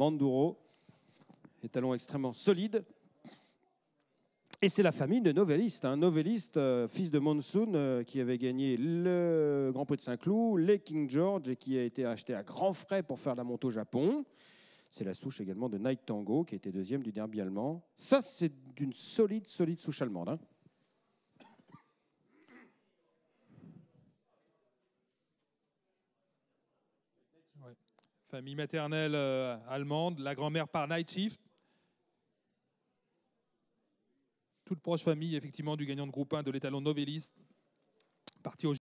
Manduro, étalon extrêmement solide. Et c'est la famille de Novelist, un Novelist, euh, fils de Monsoon, euh, qui avait gagné le Grand Prix de Saint-Cloud, les King George, et qui a été acheté à grands frais pour faire la montée au Japon. C'est la souche également de Night Tango, qui été deuxième du derby allemand. Ça, c'est d'une solide, solide souche allemande. hein. Famille maternelle euh, allemande, la grand-mère par Night Shift. Toute proche famille, effectivement, du gagnant de groupe 1 de l'étalon Novelist, parti au